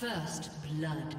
First blood.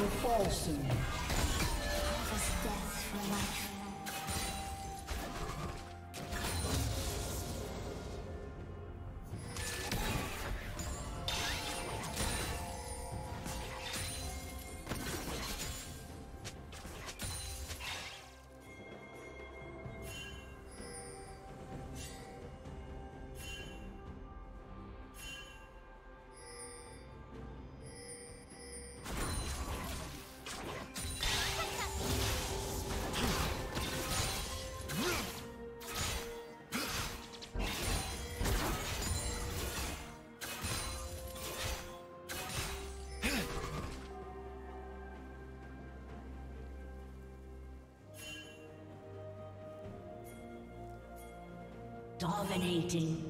Will fall soon. Dominating.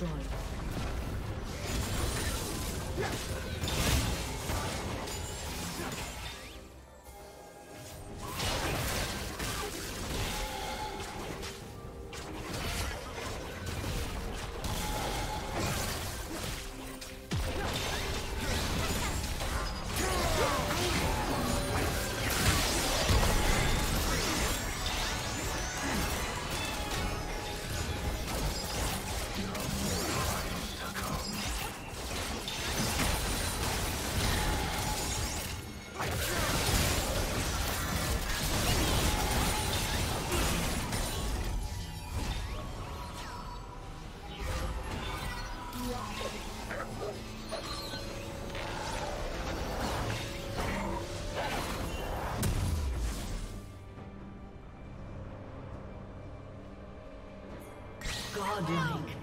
Destroyed. Godlike.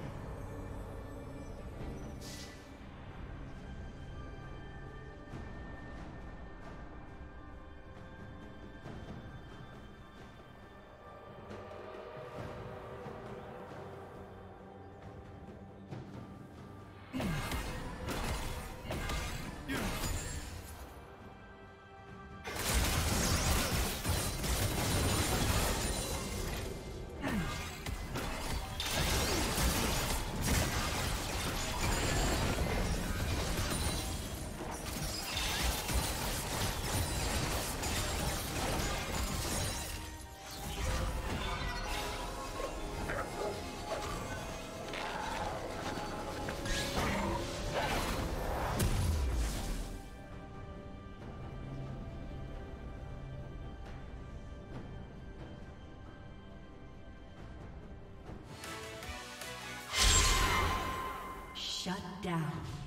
Shut down.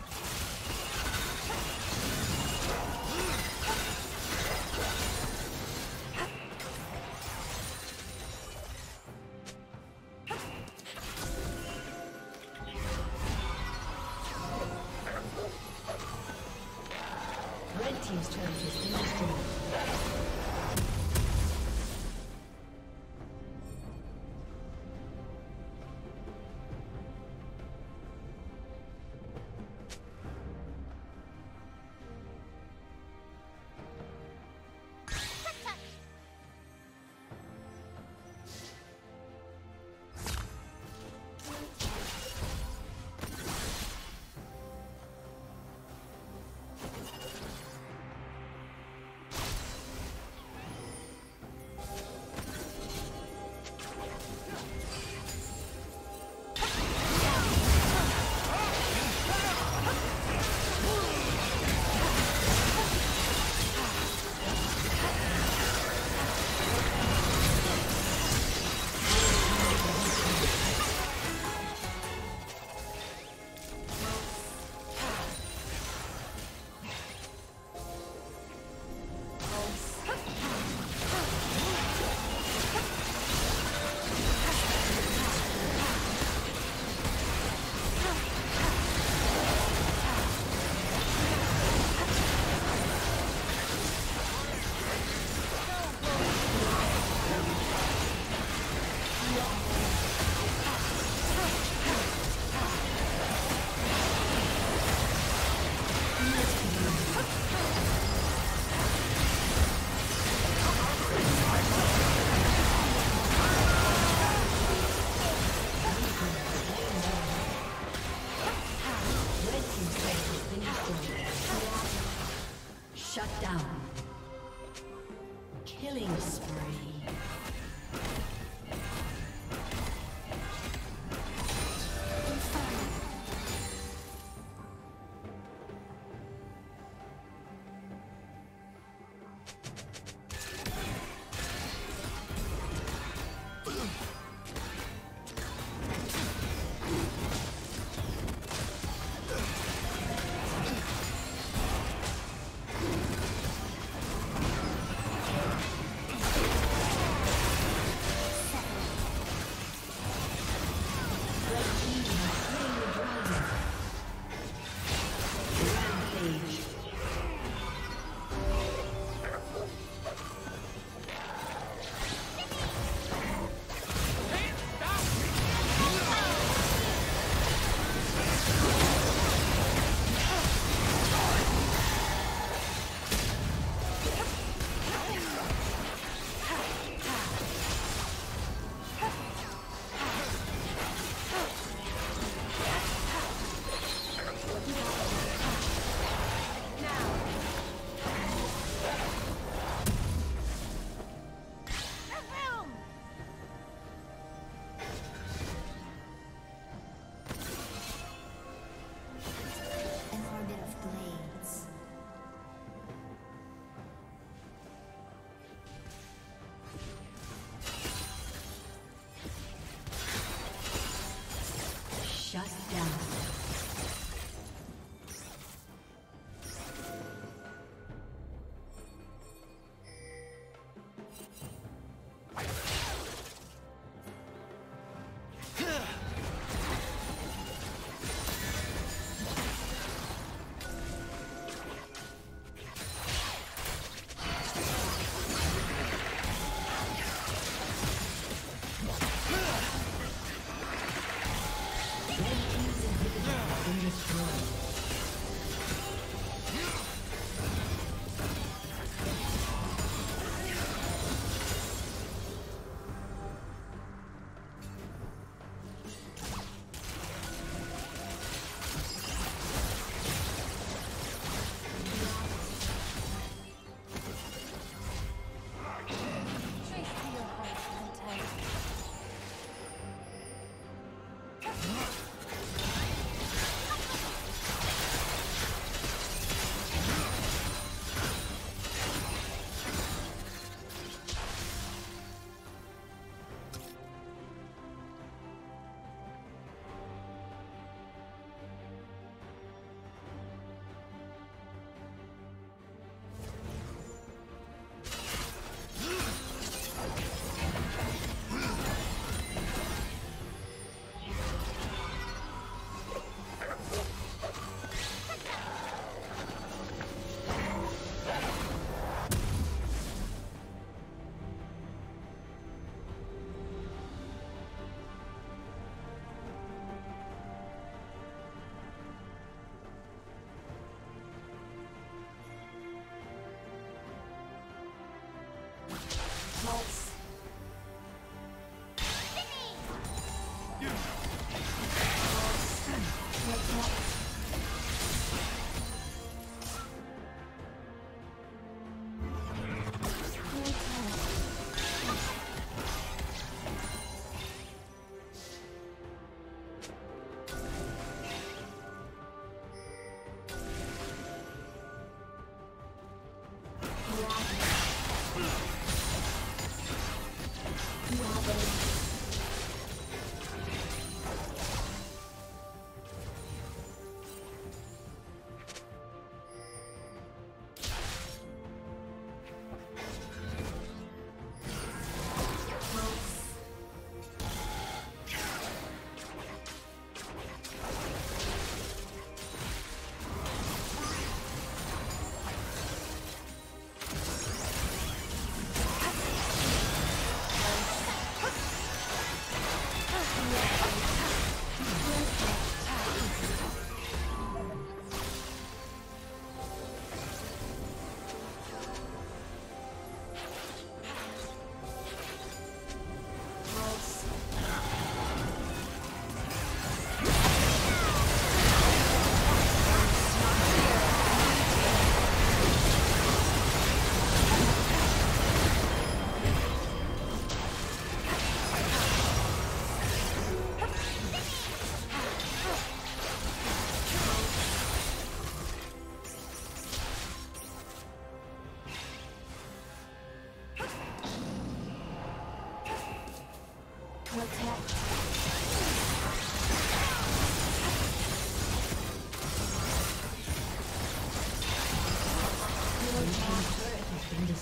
results.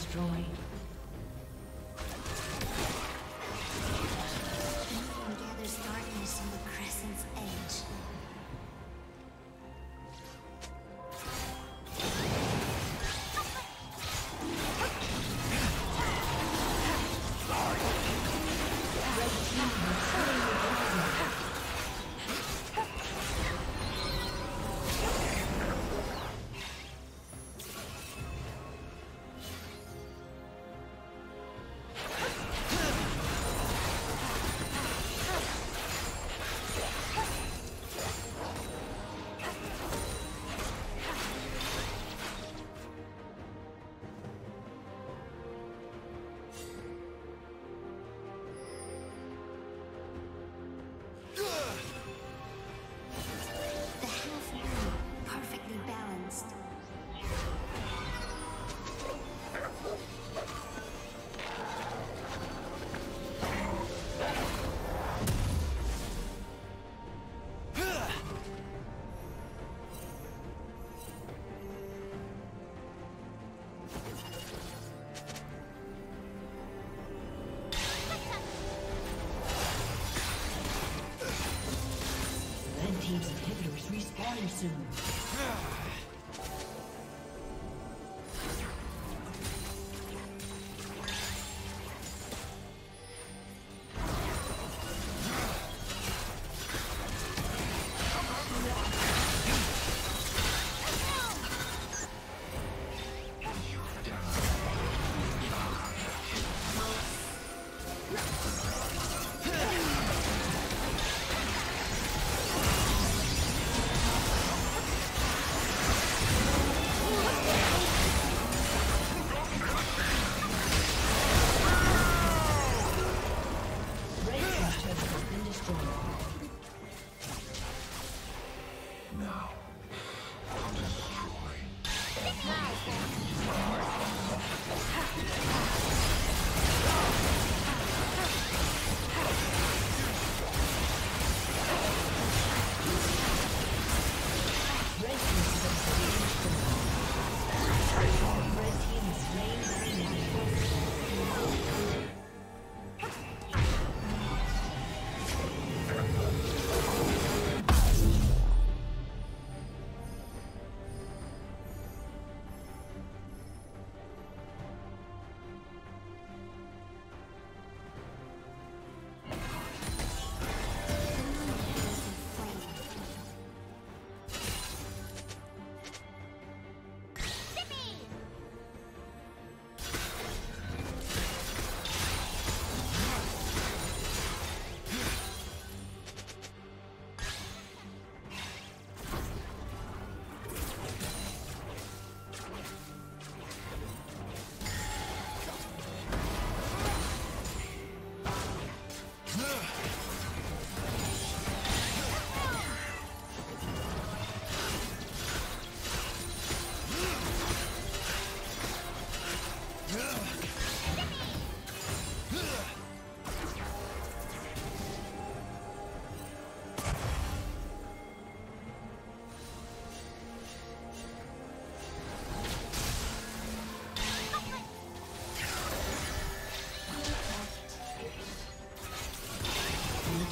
Soon.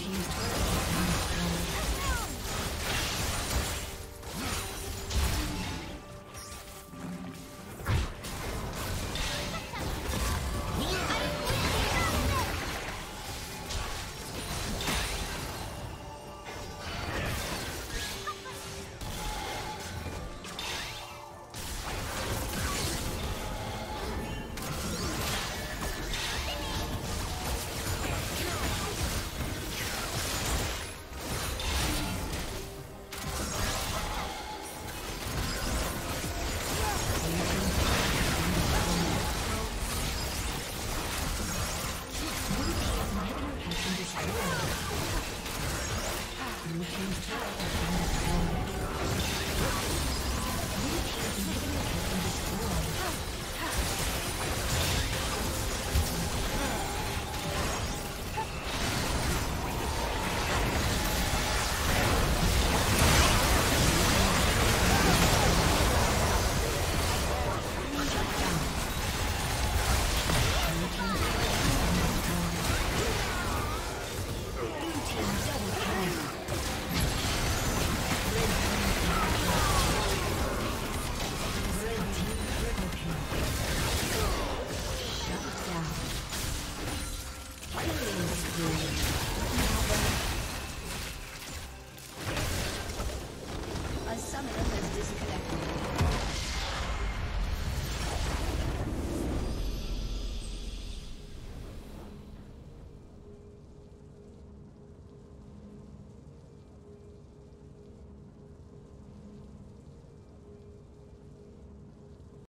team's turret.